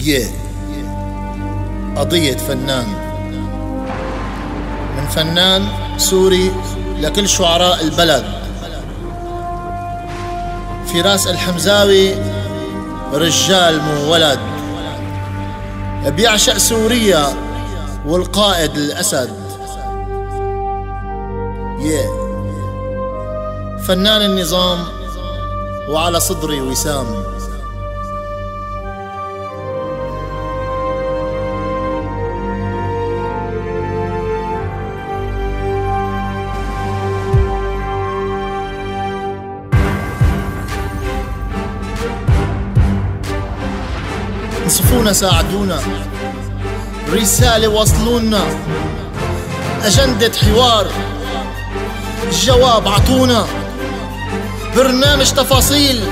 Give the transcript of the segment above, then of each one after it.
يه قضية فنان. من فنان سوري لكل شعراء البلد. فراس الحمزاوي رجال مو ولد. بيعشق سوريا والقائد الأسد. يه فنان النظام وعلى صدري وسام. انصفونا ساعدونا. رسالة وصلونا. أجندة حوار. جواب عطونا. برنامج تفاصيل.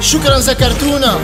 شكرا ذكرتونا.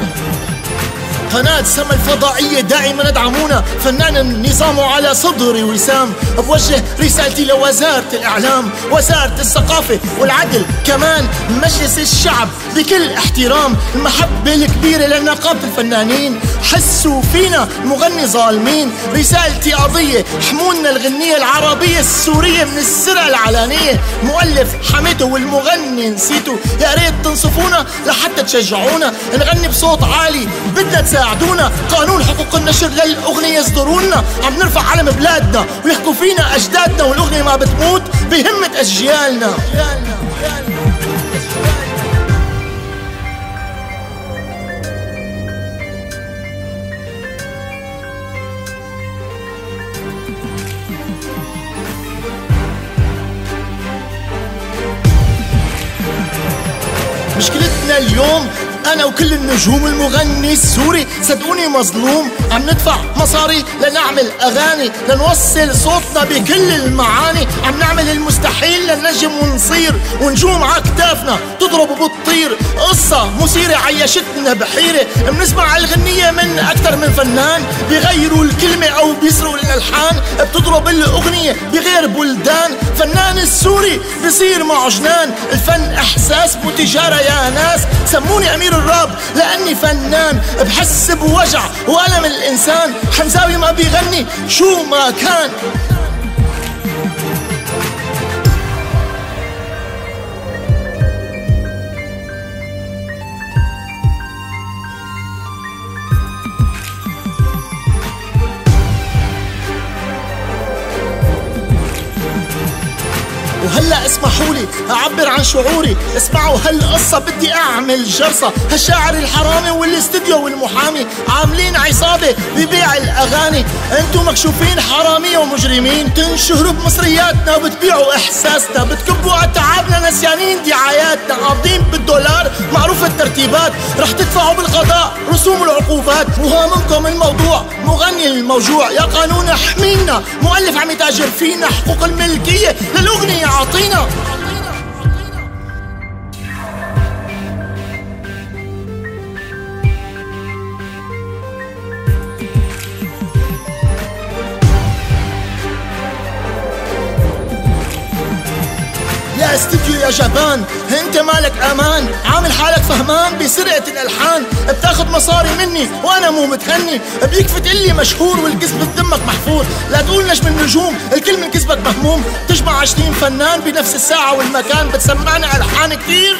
قناة سما الفضائية دائما أدعمونا. فنان النظام على صدري وسام. بوجه رسالتي لوزارة الإعلام وزارة الثقافة والعدل. كمان مجلس الشعب بكل احترام المحبة الكبيرة لنقابة الفنانين. حسوا فينا مغني ظالمين. رسالتي قضية حمونا الغنية العربية السورية من السرقة العلانية مؤلف حميته والمغني نسيته يا ريت تنصفونا لحتى تشجعونا. نغني بصوت عالي. بدنا تساعدونا قانون حقوق النشر للأغنية يصدرونا. عم نرفع علم بلادنا ويحكوا فينا أجدادنا والأغنية ما بتموت بهمة أجيالنا. مشكلتنا اليوم أنا وكل النجوم المغني السوري صدقوني مظلوم. عم ندفع مصاري لنعمل أغاني لنوصل صوتنا بكل المعاني. عم نعمل المستحيل لننجم ونصير ونجوم على كتافنا تضرب وبتطير قصة مثيرة عيشتنا بحيرة. بنسمع الغنية من أكثر من فنان بيغيروا الكلمة أو بيسرقوا الألحان. بتضرب الأغنية بغير بلدان. فنان السوري بصير معه جنان الفن إحساس مو تجارة يا ناس. سموني أمير الراب لأني فنان. بحس بوجع وألم الإنسان. حمزاوي ما بيغني شو ما كان. وهلا اسمحوا لي أعبر عن شعوري. اسمعوا هالقصة بدي أعمل جرصة هالشاعر الحرامي والاستديو والمحامي عاملين عصابة ببيع الأغاني. انتو مكشوفين حرامية ومجرمين. تنشهروا بمصرياتنا وبتبيعوا إحساسنا. بتكبوا على تعبنا نسيانين دعاياتنا. قابضين بالدولار معروف الترتيبات. رح تدفعوا بالقضاء رسوم العقوبات. وهاممكم الموضوع مغني الموجوع. يا قانون احمينا. مؤلف عم يتأجر فينا. حقوق الملكية للأغنية عطينا يا استديو يا جبان أنت مالك أمان؟ عامل حالك فهمان بسرقة الألحان. بتاخد مصاري مني وأنا مو متهني. بيكفي تقلي مشهور والكذب بدمك محفور. لا تقول نجم النجوم الكل من كذبك مهموم. تجمع عشرين فنان بنفس الساعة والمكان. بتسمعنا ألحان كتير؟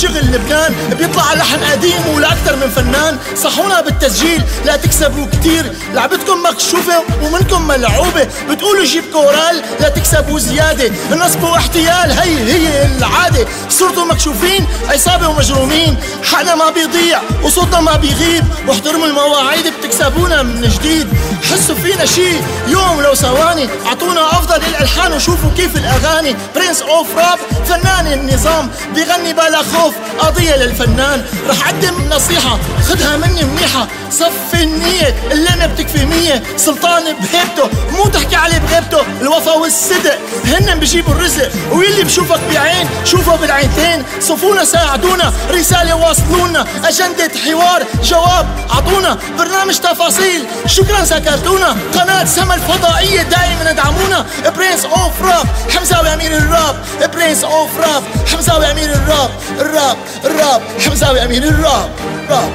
شغل لبنان بيطلع لحن قديم ولاكثر من فنان. صحونا بالتسجيل لا تكسبوا كتير. لعبتكم مكشوفة ومنكم ملعوبة. بتقولوا جيب كورال لا تكسبوا زيادة. نصب واحتيال هي هي العادة. صرتوا مكشوفين عصابة ومجرومين. حدا ما بيضيع وصوتنا ما بيغيب. واحترموا المواعيد بتكسبونا من جديد. حسوا فينا شي؟ يوم لو ثواني أعطونا أفضل الألحان وشوفوا كيف الأغاني. prince of rap فنان النظام بيغني بلا خوف. قضية للفنان رح أقدم نصيحة. خدها مني منيحة. صفي النية اللي بتكفي مية. سلطان بهيبته مو تحكي عليه بغيبته الوفا والصدق. هن بيجيبوا الرزق واللي بشوفك بعين شوفه بالعينتين. صفونا ساعدونا رسالة واصلونا أجندة حوار جواب عطونا. برنامج تفاصيل شكرا سكرتونا. قناة سما الفضائية دائما ادعمونا برنس أوف راب حمزاوي أمير الراب. برنس أوف راب حمزاوي أمير الراب الراب الراب حمزاوي أمير الراب راب.